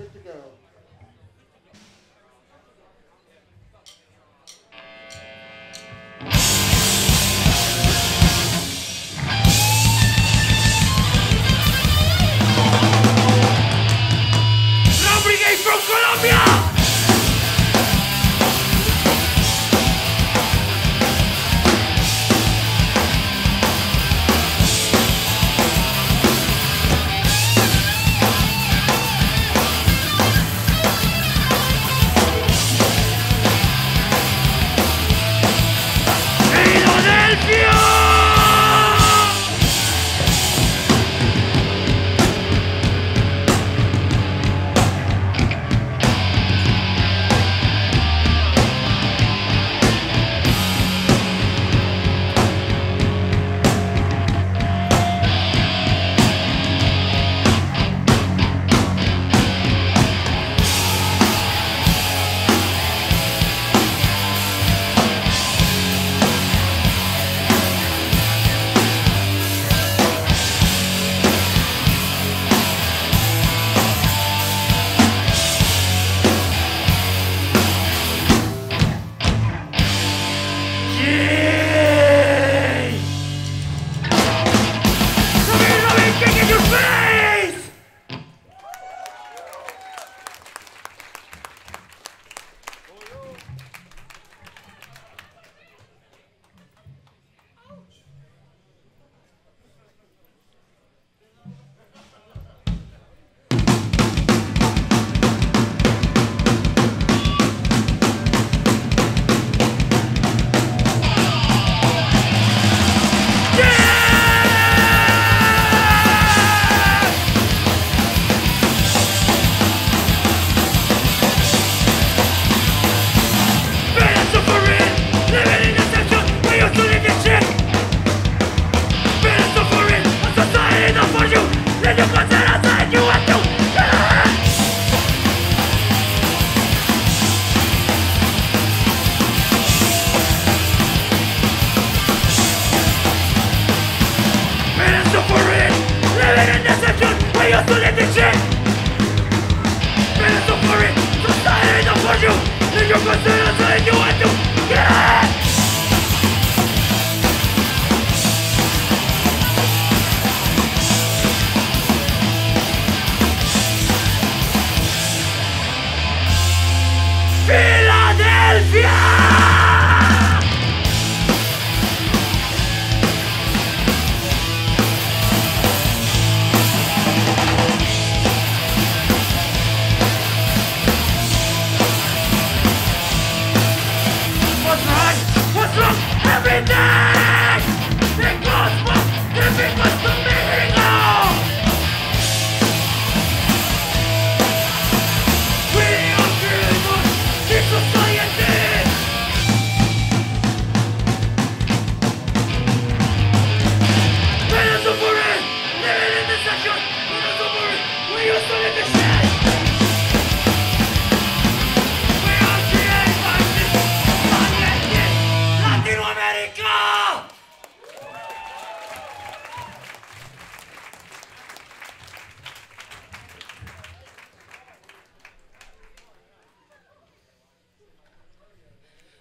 good to go. From Colombia! I'm gonna say I you I do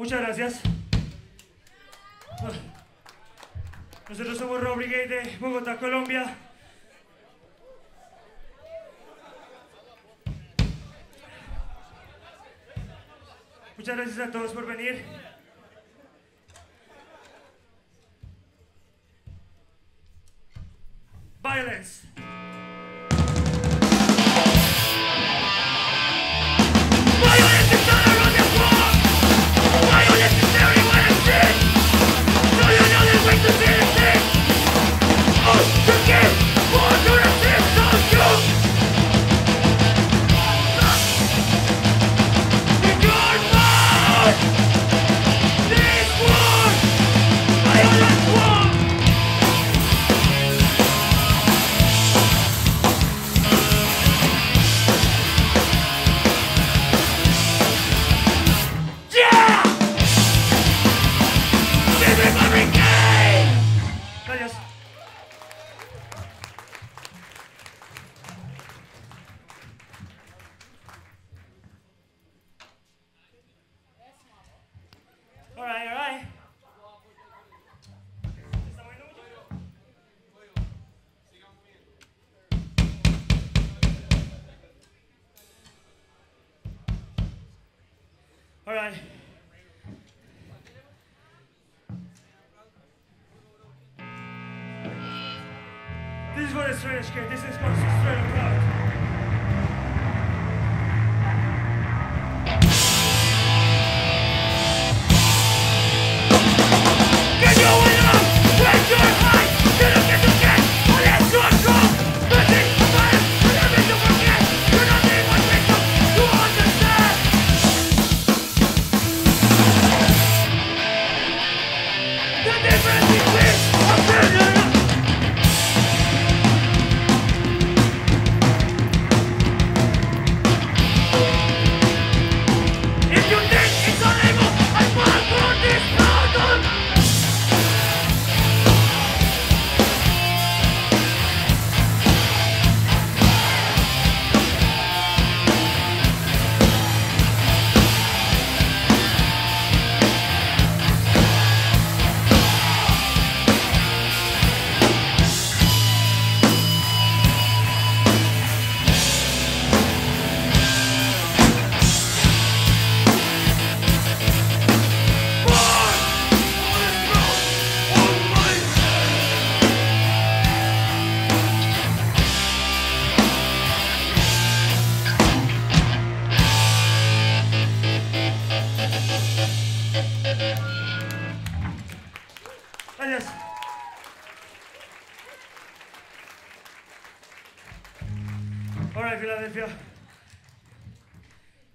Muchas gracias. Nosotros somos Rob Brigade de Bogotá, Colombia. Muchas gracias a todos por venir. Is what a straight skate. This is called straight apart.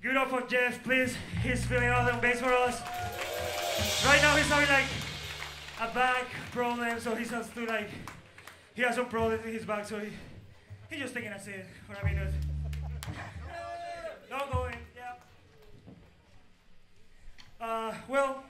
It up for Jeff, please. He's feeling on bass for us. Right now, he's having like a back problem, so he has to like he has some problems in his back, so he he's just taking a seat for a minute. Don't go in, yeah. Uh, well.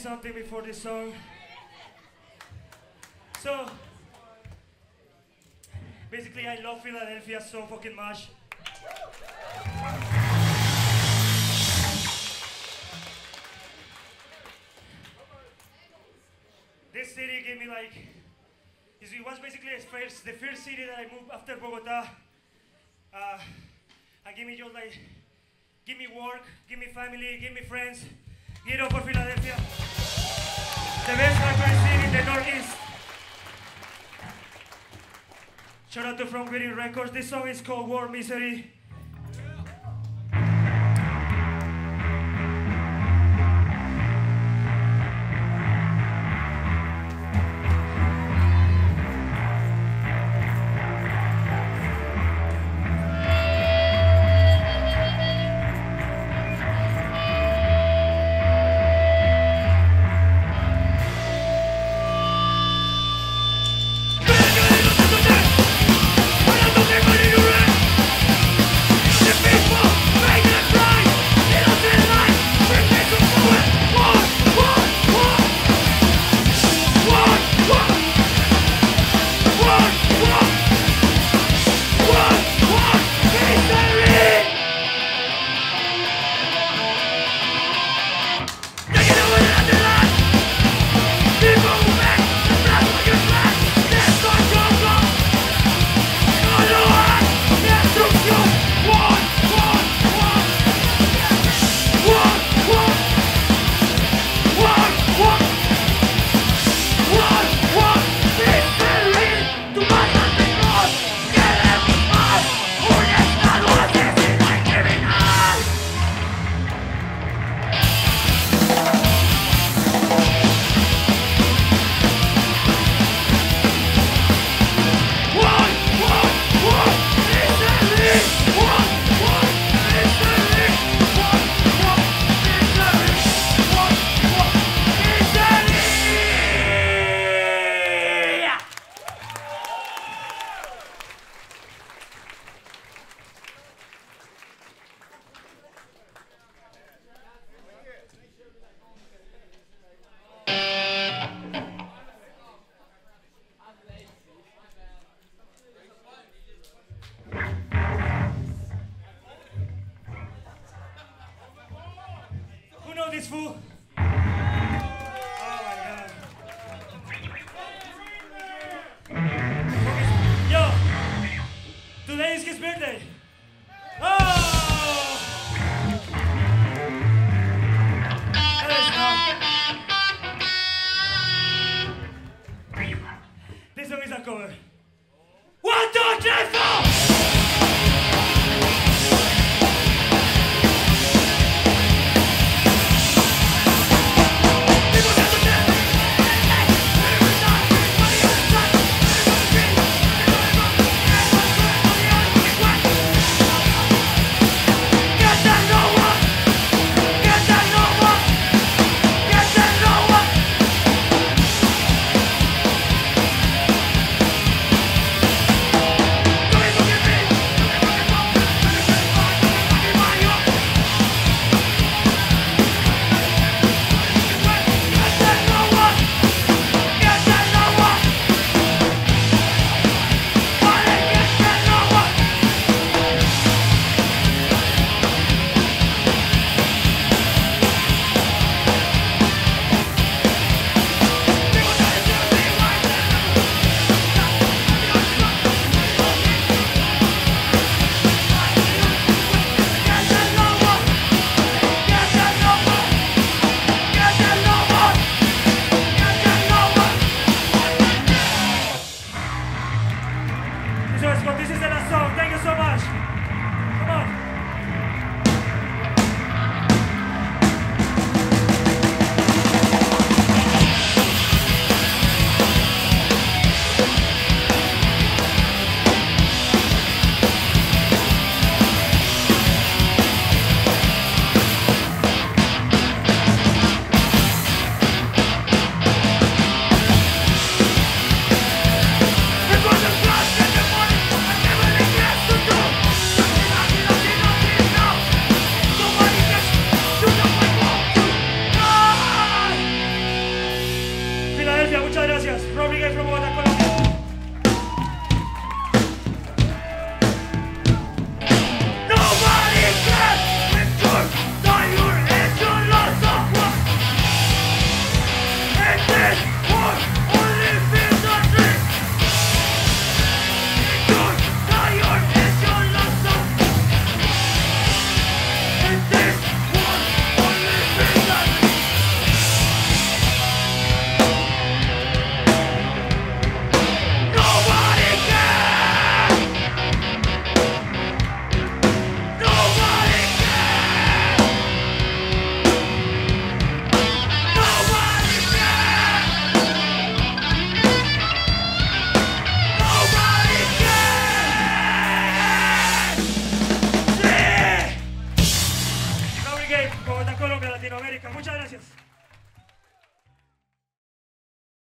Something before this song. So, basically, I love Philadelphia so fucking much. This city gave me like, it was basically the first, the first city that I moved after Bogota. Uh, and give me just like, give me work, give me family, give me friends. Get up for Philadelphia. The best hardcore city in the Northeast. Shout out to From Green Records. This song is called War Misery.